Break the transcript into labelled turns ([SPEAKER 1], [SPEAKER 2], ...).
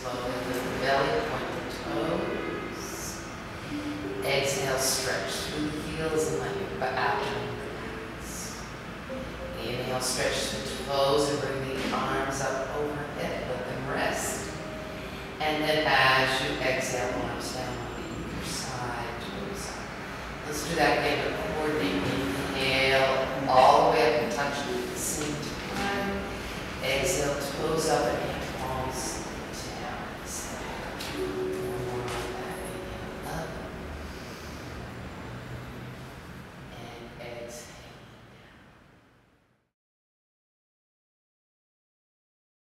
[SPEAKER 1] Slow into the belly, point the toes. Exhale, stretch through the heels and let your abdomen relax. Inhale, stretch the toes and bring the arms up overhead, let them rest. And then as you exhale, arms down on either side, toes up. Let's do that again, but coordinate. Inhale, all the way up and touch at the same time. Exhale, toes up and